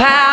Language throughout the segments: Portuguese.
power.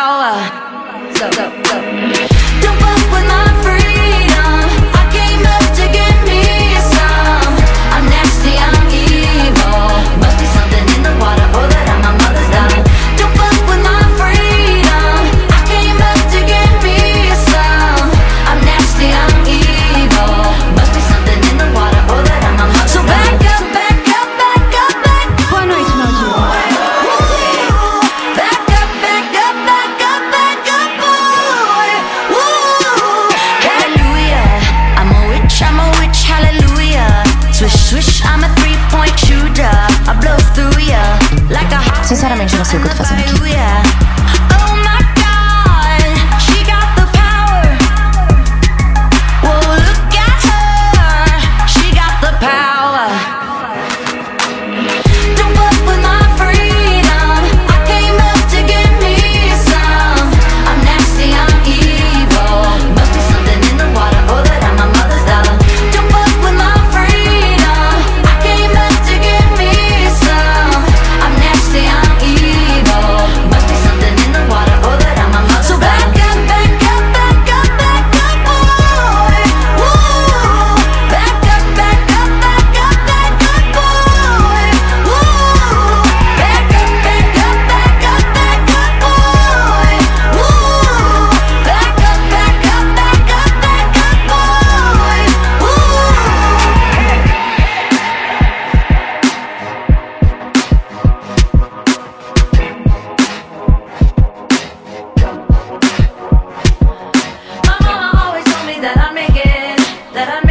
Sinceramente, não sei o que eu tô fazendo aqui. that I